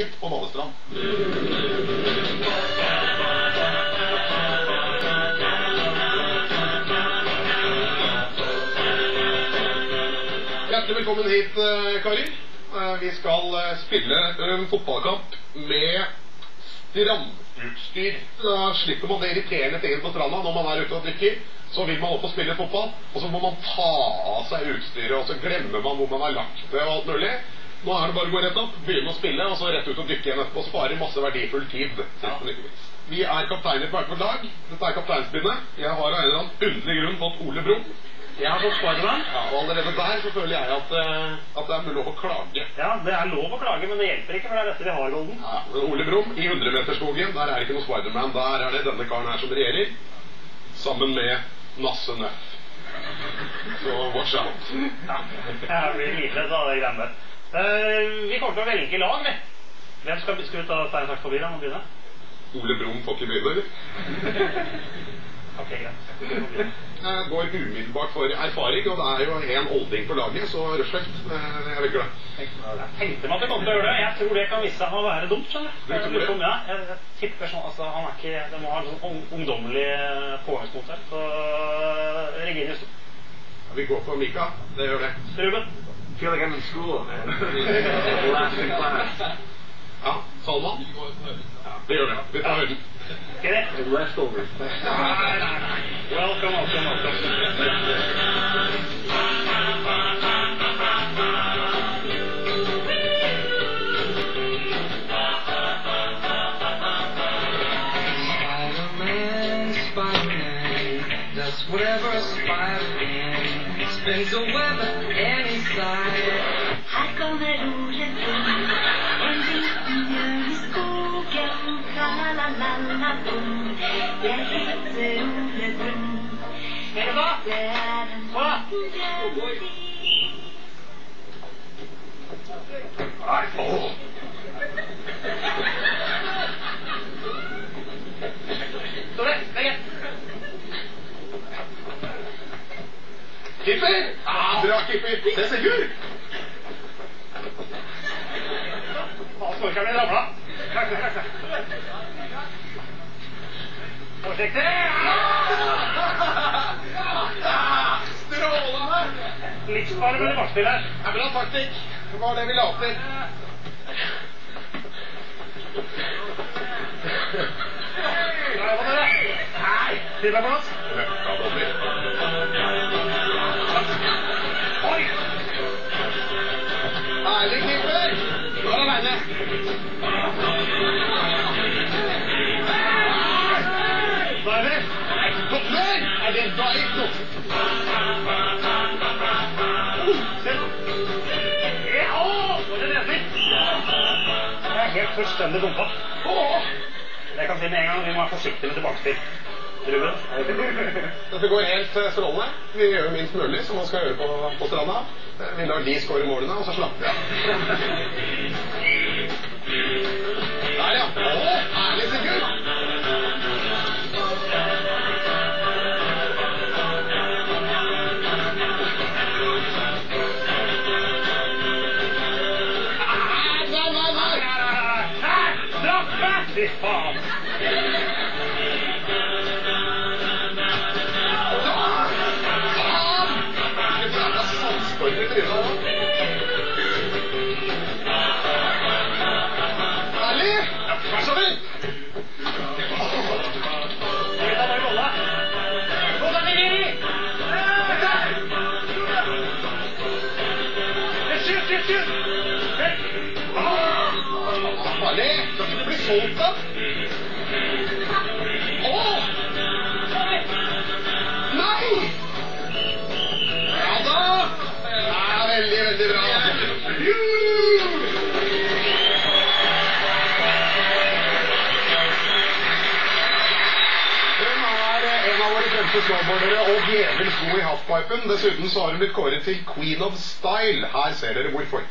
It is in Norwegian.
hit på Balestrand. Hjertelig velkommen hit, eh, karer. Eh, Vi skal eh, spille en fotballkamp med strandutstyr. Da slipper man det irriterende tingen på stranda når man er ute og drikker. Så vil man opp og spille fotball, og så må man ta av seg utstyret, og så glemmer man hvor man har lagt det og alt mulig. Nå er det bare å gå rett opp, begynne å spille, og så rett ut og dykke igjen etterpå. Spare masse verdifull tid. Vi er kapteiner på hvert vårt lag. Dette er kapteinspinnet. Jeg har av en eller annen underlig grunn fått Ole Brumm. Jeg har fått Spiderman. Ja, og allerede der så føler jeg at, eh, at det er mulig å klage. Ja, det er lov å klage, men det hjelper ikke, for det er dette vi har, Golden. Ja, Ole Brumm i 100-meterskogen, der er det ikke noe Spiderman. Der er det denne karen her som regjerer, sammen med Nasse Nøff. Så watch out. Ja, jeg blir livredd av de greiene der. Eh, vi kommer til å velge lag, vi. Hvem skal, skal vi ta stein, saks, papir? da, og begynne? Ole Brumm får ikke begynne, eller? Ok, greit. Jeg går umiddelbart for erfaring, og det er jo en olding på laget, så Røsløft, eh, jeg velger det. Jeg tenkte meg at det kom til å gjøre det. Jeg tror det kan vise seg å være dumt. skjønner Du Jeg ja, jeg, jeg tipper sånn, altså, han er ikke, Det må ha en sånn ungdommelig Påhengsmotor her. Så eh, Reginius. Vi går for Mika. Det gjør det. Ruben. Feel like I'm in school, man. Last in class. Ja, Salman? Ja, det gjør det. Vi tar høyden. Kenneth. And leftovers. Nei, nei, nei. Welcome, welcome, welcome. Spider-Man, Spider-Man, does whatever a spider can. Spins a web at any side. Her kommer Ole Brumm, en liten bjørn i skogen. Tra-la-la-la-la-bom. Jeg heter Ole Brumm. Jeg er en liten bjørn i Åh. Så det, det er greit. Kipper! Ja, bra, Kipper. Se, se, gul! Faen, snorkeren ramla. Forsiktig! Strålende! bare med bakspillet her. Det er bra taktikk. Det var det vi la opp til. Nei, Hei! dere? Nei, Hei! Hei! på Er aleine. Driver. Er det en redning. Jeg er helt fullstendig dumpa. Jeg kan si med en gang vi må være forsiktige med tilbakespill. Dette går helt eh, strålende. Vi gjør minst mulig, som man skal gjøre på, på stranda. Eh, Vi lar de skåre målene, og så slapper vi av. Der, ja. Å, herlig, Sigurd. Fy faen! Faen! Du blanda sandkorner i trynet. Herlig! Skal ikke du bli solgt, da? Å! Snowboardere og djevelsk god i halfpipen. Dessuten så har hun blitt kåret til Queen of Style. Her ser dere hvorfor.